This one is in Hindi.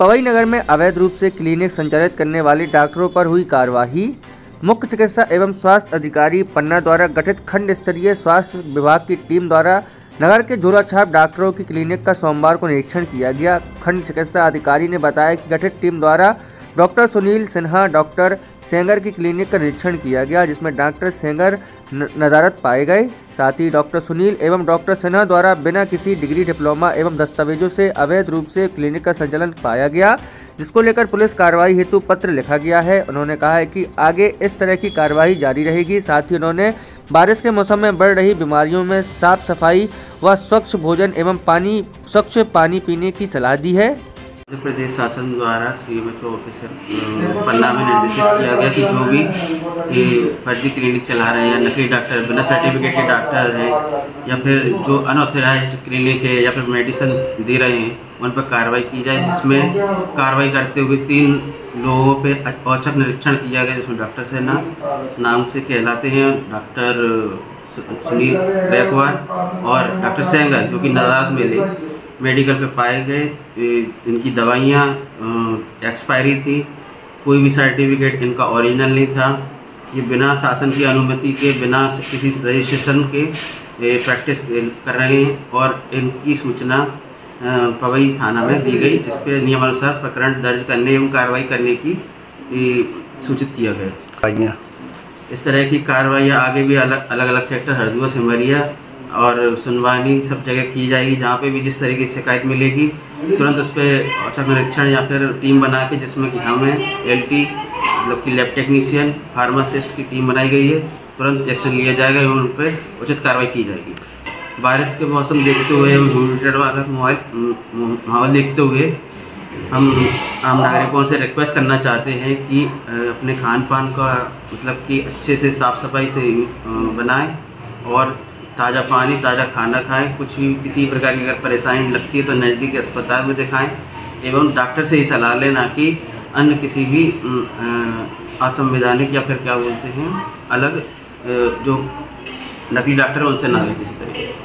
पवई नगर में अवैध रूप से क्लिनिक संचालित करने वाले डॉक्टरों पर हुई कार्यवाही। मुख्य चिकित्सा एवं स्वास्थ्य अधिकारी पन्ना द्वारा गठित खंड स्तरीय स्वास्थ्य विभाग की टीम द्वारा नगर के झोला छाप डॉक्टरों की क्लिनिक का सोमवार को निरीक्षण किया गया। खंड चिकित्सा अधिकारी ने बताया कि गठित टीम द्वारा डॉक्टर सुनील सिन्हा, डॉक्टर सेंगर की क्लिनिक का निरीक्षण किया गया, जिसमें डॉक्टर सेंगर नदारत पाए गए। साथ ही डॉक्टर सुनील एवं डॉक्टर सिन्हा द्वारा बिना किसी डिग्री, डिप्लोमा एवं दस्तावेजों से अवैध रूप से क्लिनिक का संचालन पाया गया, जिसको लेकर पुलिस कार्रवाई हेतु पत्र लिखा गया है। उन्होंने कहा है कि आगे इस तरह की कार्रवाई जारी रहेगी। साथ ही उन्होंने बारिश के मौसम में बढ़ रही बीमारियों में साफ़ सफ़ाई व स्वच्छ भोजन एवं पानी, स्वच्छ पानी पीने की सलाह दी है। मध्य प्रदेश शासन द्वारा सी एम एच ऑफिसर अ, पन्ना में निर्देशित किया गया कि जो भी ये फर्जी क्लिनिक चला रहे हैं या नकली डॉक्टर बिना सर्टिफिकेट के डॉक्टर हैं या फिर जो अनऑथराइज क्लिनिक है या फिर मेडिसिन दे रहे हैं उन पर कार्रवाई की जाए जिसमें कार्रवाई करते हुए तीन लोगों पर औचक निरीक्षण किया गया जिसमें डॉक्टर सेना नाम से कहलाते हैं डॉक्टर सुनील गायकवाड़ और डॉक्टर सेंगर जो कि नदारत में ले मेडिकल पे पाए गए इनकी दवाइयाँ एक्सपायरी थी कोई भी सर्टिफिकेट इनका ओरिजिनल नहीं था। ये बिना शासन की अनुमति के बिना किसी रजिस्ट्रेशन के प्रैक्टिस कर रहे हैं और इनकी सूचना पवई थाना में दी गई जिस पे नियमानुसार प्रकरण दर्ज करने एवं कार्रवाई करने की सूचित किया गया। इस तरह की कार्रवाइयाँ आगे भी अलग अलग अलग सेक्टर हरदुआ सिमरिया और सुनवाई सब जगह की जाएगी, जहाँ पे भी जिस तरह की शिकायत मिलेगी, तुरंत उस पर औचक निरीक्षण या फिर टीम बना के, जिसमें कि हमें एल टी मतलब कि लैब टेक्नीशियन फार्मासिस्ट की टीम बनाई गई है, तुरंत एक्शन लिया जाएगा एवं उन पर उचित कार्रवाई की जाएगी। बारिश के मौसम देखते हुए ह्यूमिडिटी वाला माहौल माहौल देखते हुए हम आम नागरिकों से रिक्वेस्ट करना चाहते हैं कि अपने खान पान का मतलब कि अच्छे से साफ़ सफ़ाई से बनाएँ और ताज़ा पानी, ताज़ा खाना खाएँ। कुछ भी किसी प्रकार की अगर परेशानी लगती है तो नज़दीक अस्पताल में दिखाएँ एवं डॉक्टर से ही सलाह लें ना कि अन्य किसी भी असंवैधानिक या फिर क्या बोलते हैं, अलग जो नकली डॉक्टर है उनसे ना लें किसी तरह